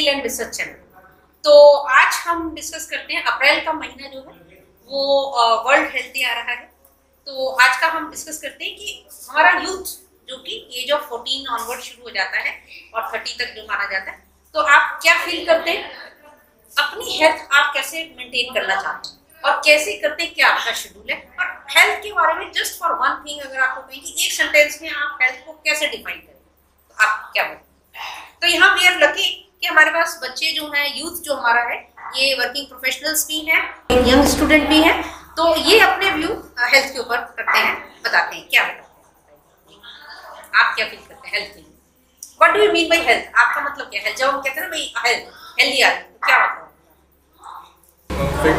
Skill and research channel तो आज हम डिस्कस करते हैं, अप्रैल का महीना जो है, वो वर्ल्ड हेल्थ डे आ रहा है। तो आज का हम डिस्कस करते हैं कि हमारा यूथ जो कि एज ऑफ़ 14 ऑनवर्ड शुरू हो जाता है और 30 तक जो माना जाता है तो आप क्या फील करते हैं? अपनी हेल्थ आप कैसे मेंटेन करना चाहते हैं? और कैसे करते हैं? क्या आपका शेड्यूल है? और हेल्थ के बारे में जस्ट फॉर वन थिंग अगर आपको कहें कि एक सेंटेंस में आप हेल्थ को कैसे डिफाइन करें? तो आप क्या बोलते तो यहाँ वी आर लकी कि हमारे पास बच्चे जो हैं यूथ जो हमारा है ये वर्किंग प्रोफेशनल्स भी हैं यंग स्टूडेंट भी हैं तो ये अपने व्यू हेल्थ के ऊपर करते हैं बताते हैं क्या बताते हैं? आप क्या फील करते हैं हेल्थ के लिए? What do you mean by health आपका मतलब क्या है? जब हम कहते हैं ना भाई हेल्थ हेल्दी आदमी तो क्या मतलब? फिट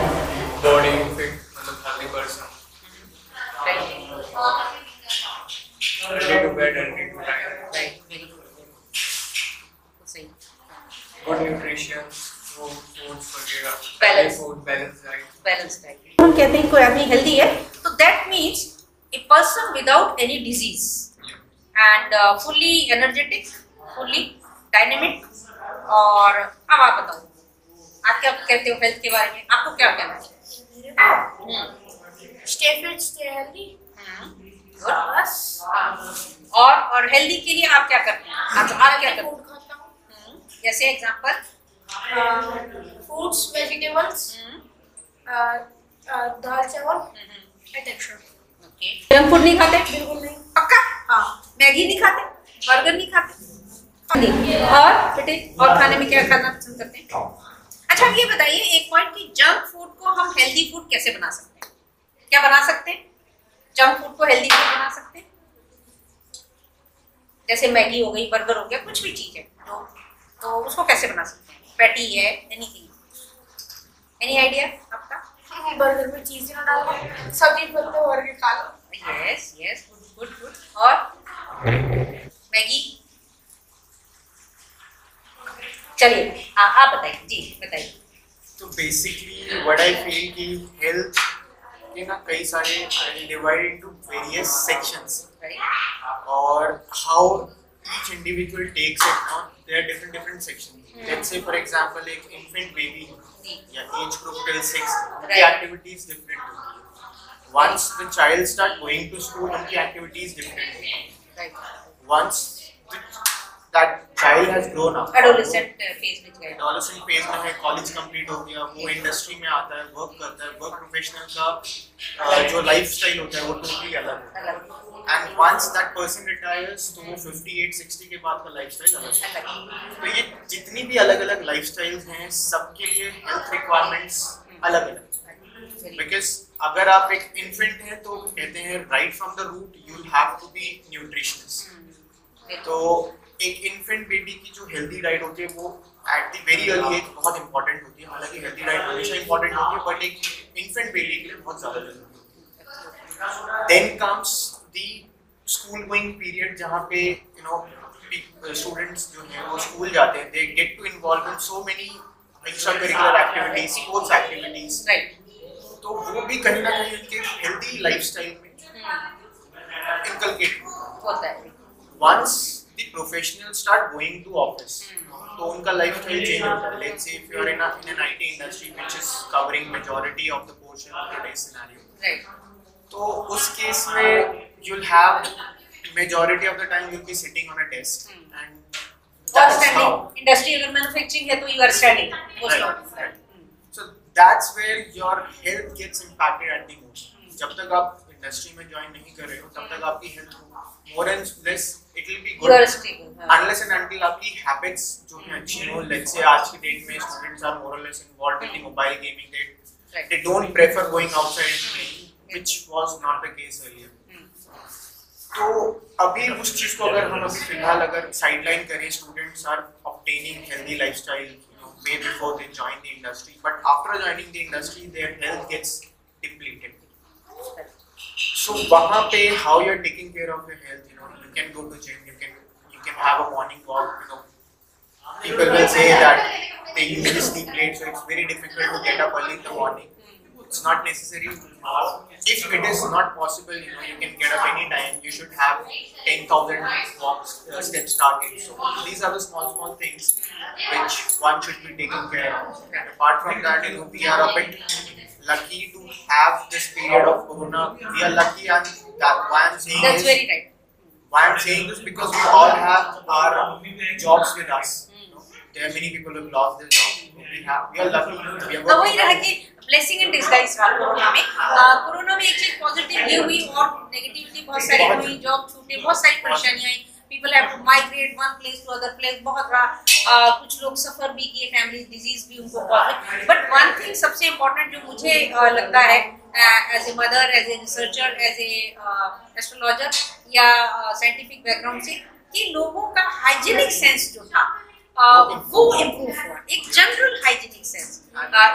बॉडी फिट मतलब healthy person ready to bed and ready to time right very good सही वगैरह बैलेंस डाइट हम कहते हैं कोई आदमी हेल्दी है तो that means a person without any disease and fully energetic fully dynamic और अब आप बताओ आप क्या कहते हो हेल्थ के बारे में? आपको क्या कहना है. हम्म, बस और और हेल्दी के लिए आप क्या करते हैं? आप आप क्या करते हूँ? जैसे एग्जांपल फ्रूट्स वेजिटेबल्स दाल चावल। ओके जंक फ़ूड नहीं खाते? बिल्कुल नहीं। पक्का? हाँ। मैगी नहीं खाते? बर्गर नहीं खाते? और बेटे और खाने में क्या खाना पसंद करते हैं? अच्छा ये बताइए एक पॉइंट कि जंक फ़ूड को हम हेल्दी फ़ूड कैसे बना सकते हैं? क्या बना सकते हैं? जंक फ़ूड को हेल्दी फ़ूड बना सकते हैं? जैसे मैगी हो गई बर्गर हो गया कुछ भी चीज़ है। तो उसको कैसे बना सकते हैं? पैटी है एनीथिंग एनी आइडिया आपका? बर्गर में चीज़ ना डालो सब्ज़ी बनते भर के खा लो। Yes yes good good good और मैगी? चलिए हाँ आप बताइए। जी बताइए। तो बेसिकली व्हाट आई फील कि हेल्थ के ना कई सारे divide into various sections right और how each individual takes it now there are different different sections let's say for example एक infant baby yeah, या age group till 6 Right. the activity is different once the child start going to school उनकी activities different Right. है once the, that child has grown up. Adolescent phase में गए adolescent phase में है college complete हो गया वो industry में आता है वर्क करता है वर्क प्रोफेशनल का जो लाइफस्टाइल होता है वो टोटली अलग है। अलग। एंड वंस दैट पर्सन तो वो 58 60 के बाद का लाइफस्टाइल अलग है। तो ये जितनी भी अलग अलग लाइफस्टाइल्स हैं सबके लिए हेल्थ रिक्वायरमेंट्स अलग अलग बिकॉज़ अगर आप एक इन्फेंट हैं तो कहते हैं right from the root you have to be nutritious तो एक इन्फेंट बेबी की जो हेल्दी डाइट होती है वो at the very early age बहुत इंपॉर्टेंट होती है। हालाँकि हेल्दी डाइट हमेशा इंपॉर्टेंट होती है बट एक इन्फेंट बेबी के लिए बहुत ज़्यादा ज़रूरी होती है। Then comes the school going period जहाँ पे यू नो स्टूडेंट्स जो हैं वो स्कूल जाते हैं। They get to involve in so many extracurricular activities sports activities right तो वो भी कहीं ना कहीं उनके हेल्दी लाइफस्टाइल में इनकलकेट होता है। Once the professionals start going to office. तो उनका लाइफस्टाइल चेंज होता है। Let's say if you are in in an IT industry which is covering majority of the portion of today scenario तो उस case में you will have majority of the time you will be sitting on a desk and industry अगर manufacturing है तो you are standing most of. So that's where your health gets impacted at the most. जब तक आप industry में join नहीं कर रहे हो तब तक आपकी health more and less it will be good unless and until आपकी हैबिट्स जो हैं अच्छी हो लेट्स से आज की डेट में students are more less involved in mobile gaming they they don't prefer going outside and playing which was not the case तो अभी उस चीज़ को अगर हम अभी फ़िलहाल अगर साइडलाइन करें students are obtaining healthy lifestyle way before they join the industry but after joining the industry their health gets depleted. So pe how you're taking care of your health you know you can go to gym you can you can have a morning walk you know people will say that they usually sleep late so it's very difficult to get up early in the morning it's not necessary. If it is not possible, you know, you can get up any time. You should have 10,000 walks, uh, steps target. So these are the small, small things which one should be taking care of. And apart from that, you know, we are a lucky to have this period of Corona. We are lucky, and that why I'm saying That's is very right. why I'm saying this because we all have our jobs with us. You know, there are many people who have lost their jobs. We have, we are lucky. We are तो वही working रहा hard. कि blessing in disguise था corona में आ, corona में एक चीज positive ये हुई और नेगेटिविटी बहुत सारी बहुत। हुई जॉब छूटे बहुत सारी परेशानियां आई people have to migrate one place to other place बहुत रहा कुछ लोग सफ़र भी किए फैमिली डिज़ीज़ भी उनको कॉज बट वन थिंग सबसे इम्पोर्टेंट जो मुझे लगता है as a mother as a researcher as astrologer या साइंटिफिक बैकग्राउंड से, कि लोगों का हाइजीनिक सेंस जो था वो इम्प्रूव हुआ। एक general hygienic sense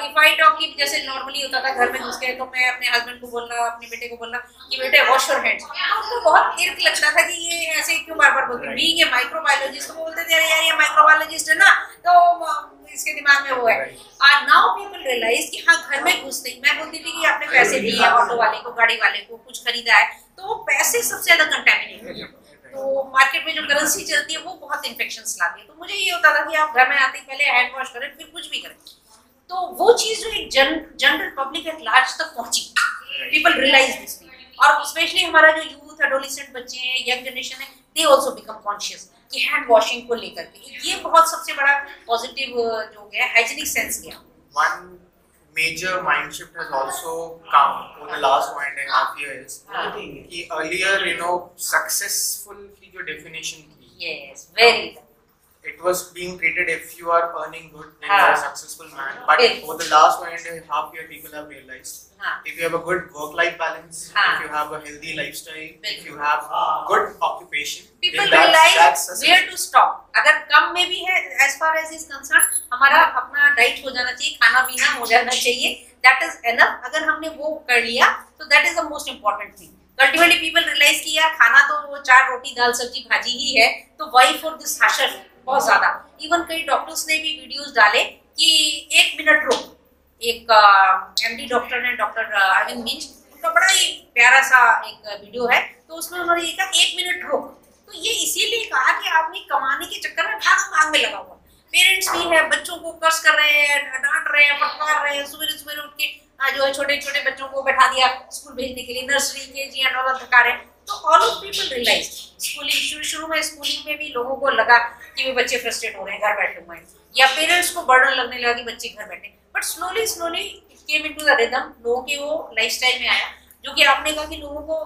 if I talk कि जैसे नॉर्मली होता था घर में घुस गए तो मैं अपने हस्बैंड को बोलना अपने बेटे को बोलना कि बेटे वॉश योर हैंड्स तो बहुत इर्क लगता था कि ये ऐसे क्यों बार बार बोलते बीइंग ए माइक्रोबायोलॉजिस्ट तो बोलते थे यार ये माइक्रोबायोलॉजिस्ट है ना तो इसके दिमाग में वो है। और नाउ पीपल रियलाइज़ कि हाँ घर में घुसते ही मैं बोलती थी कि आपने पैसे दिए ऑटो वाले को गाड़ी वाले को कुछ खरीदा है तो पैसे सबसे ज़्यादा कंटेमिनेट तो मार्केट में जो करेंसी चलती है वो बहुत इन्फेक्शन लाती है। तो मुझे ये होता था कि आप घर में आते पहले हैंड वॉश करें फिर कुछ भी करें। तो वो चीज़ जो एक जन जनरल पब्लिक एट लार्ज तक पहुँची। पीपल रियलाइज़ दिस और स्पेशली हमारा जो यूथ एडोलिसेंट बच्चे हैं यंग जनरेशन है दे ऑल्सो बिकम कॉन्शियस कि हैंड वॉशिंग को लेकर के। ये बहुत सबसे बड़ा पॉजिटिव जो गया हाइजीनिक सेंस गया। One major mind shift has also come over the last one and a half years. कि earlier, you know, successful की जो definition थी, Yes, very it was being treated if you are earning good, then हाँ. you are a successful man. But Yes. over the last one and a half year, people have realized हाँ if you have a good work-life balance, हाँ. if you have a healthy lifestyle, if you have good occupation, people that's, realize that's where to stop अगर कम में भी है as far as is concerned हमारा अपना diet हो जाना चाहिए खाना पीना हो जाना चाहिए that is enough अगर हमने वो कर लिया तो that is the most important thing ultimately people realize कि यार खाना तो वो चार रोटी दाल सब्ज़ी भाजी ही है तो why for this husher बहुत ज़्यादा। इवन कई डॉक्टर्स ने भी वीडियोस डाले कि एक मिनट रुक। एक एमडी डॉक्टर ने डॉक्टर अरविंद मिंज उनका बड़ा ही प्यारा सा एक वीडियो है। तो उसमें उन्होंने ये कहा एक मिनट रुक। तो ये इसीलिए कहा कि आदमी कमाने के चक्कर में भाग भाग में लगा हुआ। पेरेंट्स भी है, बच्चों को कर्ज कर रहे हैं, डांट रहे हैं, फटकार रहे हैं। सुबह सुबह उठ के जो है छोटे छोटे बच्चों को बैठा दिया स्कूल भेजने के लिए, नर्सरी के जी एंड ऑल धका रहे तो ऑल ऑफ़ पीपल रियलाइज़ शुरू में स्कूलिंग में भी लोगों को लगा कि वे बच्चे फ्रस्ट्रेट हो रहे हैं, घर बैठे हुए हैं। या पेरेंट्स को बर्डन लगने लगा कि बच्चे घर बैठे but slowly slowly it came into the rhythm लोगों के वो लाइफस्टाइल में आया, जो कि आपने कहा कि लोगों को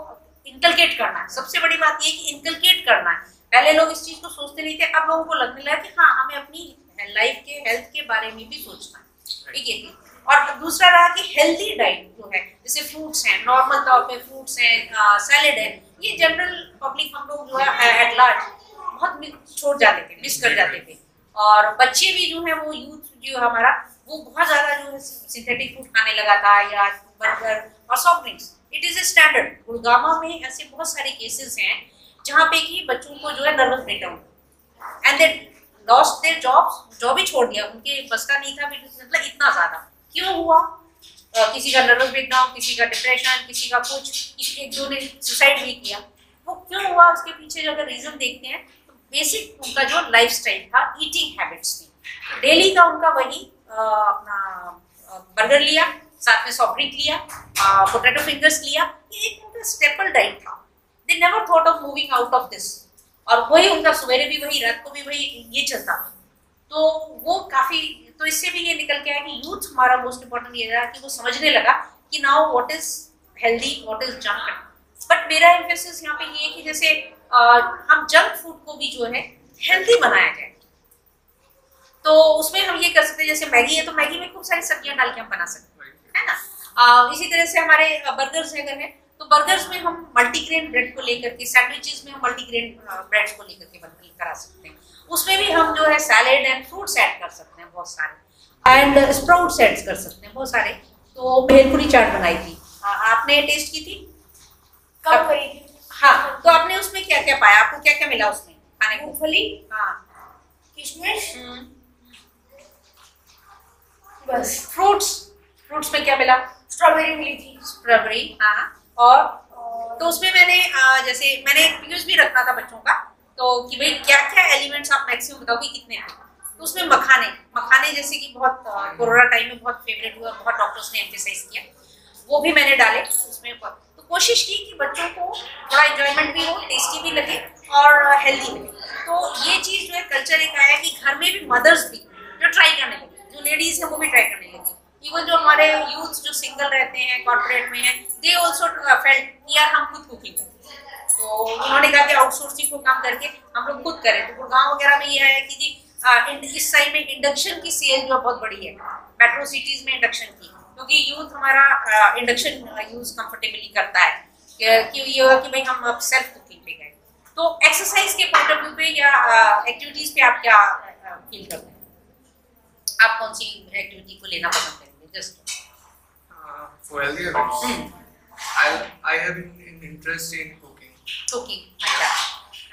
इनकलकेट करना है। सबसे बड़ी बात ये कि इनकलकेट करना है। पहले लोग इस चीज़ को सोचते नहीं थे, अब लोगों को लगने लगा कि हाँ हमें अपनी लाइफ के हेल्थ के बारे में भी सोचना है। ठीक है? और दूसरा रहा कि हेल्दी डाइट जो है, जैसे फ्रूट्स हैं नॉर्मल तौर पे फ्रूट्स हैं सैलेड है, ये जनरल पब्लिक हम लोग जो है एट लार्ज बहुत छोड़ जाते थे मिस कर जाते थे। और बच्चे भी जो है, वो यूथ जो हमारा, वो बहुत ज़्यादा जो है सिंथेटिक फ़ूड खाने लगा था या बर्गर और soft drinks it is a standard गुड़गामा में ऐसे बहुत सारे केसेस हैं, जहाँ पे कि बच्चों को जो है nervous breakdown and they lost their jobs job ही छोड़ दिया। उनके बस का नहीं था मतलब इतना ज़्यादा। क्यों हुआ? अ, किसी का नर्वस ब्रेकडाउन किसी का डिप्रेशन किसी का कुछ किसी एक जो ने सुसाइड भी किया। वो क्यों हुआ? उसके पीछे जो अगर रीजन देखते हैं तो बेसिक उनका जो लाइफ था ईटिंग हैबिट्स थी डेली का उनका वही अ, अपना बर्गर लिया साथ में सॉफ्ट ड्रिंक लिया पोटैटो फिंगर्स लिया। ये एक उनका स्टेपल डाइट था। They never thought of moving out of this और वही उनका सवेरे भी वही रात को भी वही ये चलता। तो वो काफ़ी तो इससे भी ये निकल के आया कि यूथ हमारा मोस्ट इम्पोर्टेंट ये रहा कि वो समझने लगा कि now what is healthy what is junk but मेरा एम्फेसिस यहाँ पे ये है कि जैसे अ, हम जंक फ़ूड को भी जो है हेल्दी बनाया जाए। तो उसमें हम ये कर सकते हैं जैसे मैगी है तो मैगी में खूब सारी सब्ज़ियाँ डाल के हम बना सकते हैं है ना? अ, इसी तरह से हमारे बर्गर्स अगर है तो बर्गर्स में हम मल्टीग्रेन ब्रेड को लेकर के सैंडविचेस में हम मल्टीग्रेन ब्रेड को लेकर के बन- करा सकते हैं। उसमें भी हम जो है सैलेड एंड फ्रूट्स ऐड कर सकते हैं बहुत सारे। एंड स्प्राउट्स ऐड कर सकते हैं बहुत सारे। तो भेलपुरी चाट बनाई थी। आ, आपने टेस्ट की थी? कब करी थी हाँ तो आपने उसमें क्या क्या पाया? आपको क्या क्या मिला उसमें खाने को? मूंगफली। हाँ। किशमिश। हम्म, बस। फ्रूट्स फ्रूट्स में क्या मिला? स्ट्रॉबेरी मिली थी। स्ट्रॉबेरी हाँ। और तो उसमें मैंने जैसे मैंने एक पीयूष भी रखा था बच्चों का तो कि भाई क्या क्या एलिमेंट्स आप मैक्सिमम बताओगे कितने हैं? तो उसमें मखाने मखाने जैसे कि बहुत कोरोना टाइम में बहुत फेवरेट हुआ बहुत डॉक्टर्स ने एम्फेसाइज किया, वो भी मैंने डाले, उसमें तो कोशिश की कि बच्चों को थोड़ा इंजॉयमेंट भी हो टेस्टी भी लगे और हेल्दी मिले तो ये चीज़ जो है कल्चर एक आया कि घर में भी मदर्स भी जो ट्राई करने लगे, जो लेडीज़ है, वो भी ट्राई करने लगी। इवन जो हमारे यूथ जो सिंगल रहते हैं कॉर्पोरेट में हैं दे ऑल्सो फेल्ट कि यार हम खुद कुकिंग करें। तो उन्होंने कहा कि आउटसोर्सिंग को काम करके हम लोग खुद करें। तो गुड़गांव वगैरह में यह है कि जी आ, इस साइड में इंडक्शन की सेल जो बहुत बड़ी है। मेट्रो सिटीज़ में इंडक्शन की। क्योंकि यूथ हमारा इंडक्शन यूज़ कंफर्टेबली करता है। कि ये कि भाई हम अब सेल्फ कुकिंग पे गए। तो एक्सरसाइज के पॉइंट ऑफ़ व्यू पे या एक्टिविटीज़ पे आप क्या फील करते हैं? आप कौन सी एक्टिविटी को लेना पसंद करेंगे just uh, for habits Hmm. I, I have an, an interest in cooking cooking अच्छा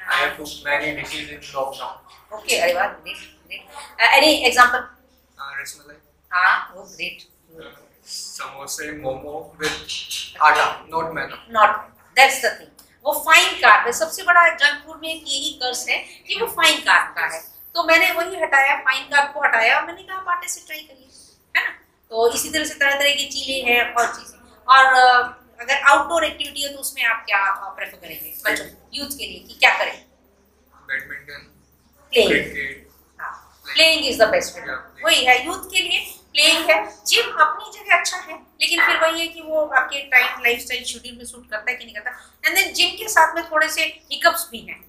I have cooked many dishes in lockdown okay अरे वाह great great any example uh, rasmalai हाँ वो uh, samosa momo with atta not maida not that's the thing वो fine carb है सबसे बड़ा junk food में एक यही कर्स है कि वो फाइन कार्ब का है तो मैंने वही हटाया फाइन कार्ब को हटाया और मैंने कहा आप आटे से ट्राई करिए है तो इसी तरह से तरह तरह की चीज़ें हैं और चीज़ें। और अगर आउटडोर एक्टिविटी है तो उसमें आप क्या प्रेफर करेंगे? बच्चों यूथ के लिए कि क्या करें? Playing playing is the best Yeah, वही है यूथ के लिए प्लेइंग है। जिम अपनी जगह अच्छा है लेकिन फिर वही है कि वो आपके टाइम लाइफ स्टाइल शेड्यूल में सूट करता है कि नहीं करता। एंड देन जिम के साथ में थोड़े से हिकअप्स भी हैं।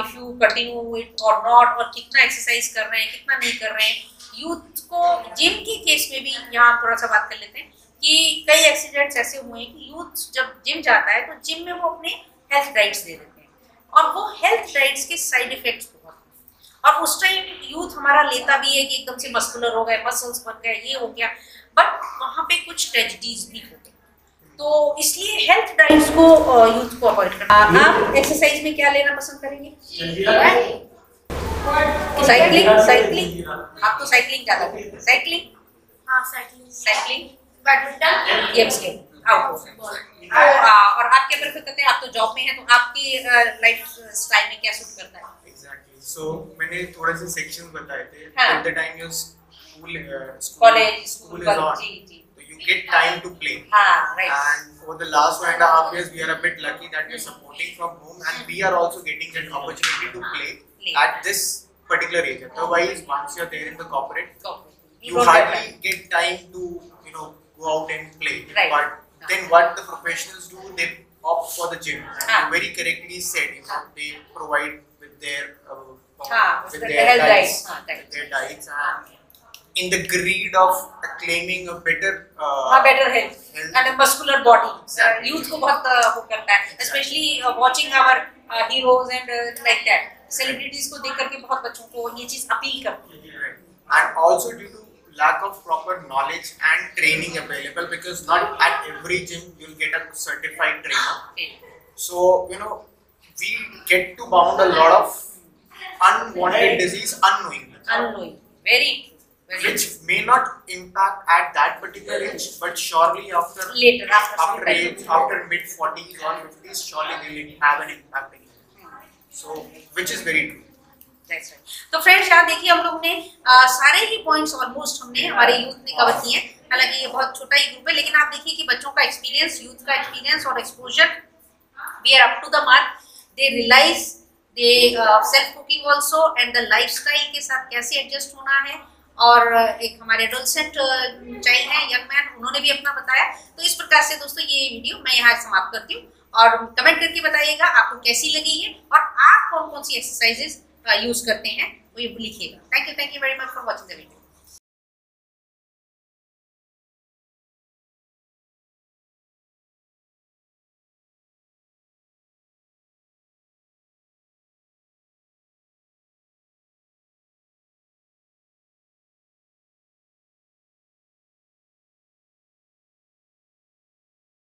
इफ़ यू कंटिन्यू इट और नॉट और कितना एक्सरसाइज कर रहे हैं कितना नहीं कर रहे हैं यूथ को जिम के केस में भी यहाँ थोड़ा सा बात कर लेते हैं कि कई एक्सीडेंट्स ऐसे हुए हैं कि यूथ जब जिम जाता है तो जिम में वो अपने हेल्थ डाइट्स दे देते हैं। और वो हेल्थ डाइट्स के साइड इफेक्ट्स बहुत हैं। और उस टाइम यूथ हमारा लेता भी है कि एकदम से मस्कुलर हो गए मसल्स बन गए ये हो गया। बट वहाँ पे कुछ ट्रेजिडीज भी हो। गई तो इसलिए हेल्थ डाइट्स को यूथ को अवॉइड करना। आप एक्सरसाइज में क्या लेना पसंद करेंगे? साइकिलिंग साइकिलिंग आप तो साइकिलिंग ज़्यादा करते साइकिलिंग हाँ साइकिलिंग साइकिलिंग बैडमिंटन गेम्स के आउटडोर तो और आप क्या प्रेफर करते हैं आप तो जॉब में हैं तो आपकी लाइफ स्टाइल में क्या सूट करता है Exactly. So मैंने थोड़े से sections बताए थे. हाँ. Time your school, uh, school, college school जी जी you get time to play. हाँ right And for the last one and a half years, we are a bit lucky that we're supporting from home, and we are also getting that opportunity to play Play. at this particular age. Otherwise, once you're there in the corporate, you you hardly get time to you know go out and play. Right. But then what the professionals do, they opt for the gym. And Ah. you very correctly said, you know, they provide with their uh, Ah, with with their diets. Ah, with their diets, and in the greed of claiming a better. Uh, हाँ better health health. And muscular body Exactly. Youth को बहुत uh, वो करता है specially watching our heroes and like that celebrities को देख करके बहुत बच्चों को ये चीज़ अपील करती है. And also due to lack of proper knowledge and training available because not at every gym you'll get a certified trainer. So, you know, we get to bound a lot of unwanted disease unknowingly, very very which may not impact at that particular age, but surely after later after after age, after mid 40s or 50s, surely will have an impact again. So, which is very true. तो friends यहाँ देखिए हम लोग ने आ, सारे ही points almost हमने हमारे youth ने कवर किए हैं। हालाँकि ये बहुत छोटा ही ग्रुप है लेकिन आप देखिए कि बच्चों का एक्सपीरियंस यूथ का एक्सपीरियंस और exposure we are up to the mark they realize they self cooking also and the lifestyle के साथ कैसे एडजस्ट होना है। और एक हमारे एडोलसेंट चाइल्ड है यंग मैन उन्होंने भी अपना बताया। तो इस प्रकार से दोस्तों ये वीडियो मैं यहाँ समाप्त करती हूँ। और कमेंट करके बताइएगा आपको कैसी लगी ये? और कौन कौन सी एक्सरसाइजेस यूज़ करते हैं, वो ये लिखिएगा। Thank you thank you very much for watching the video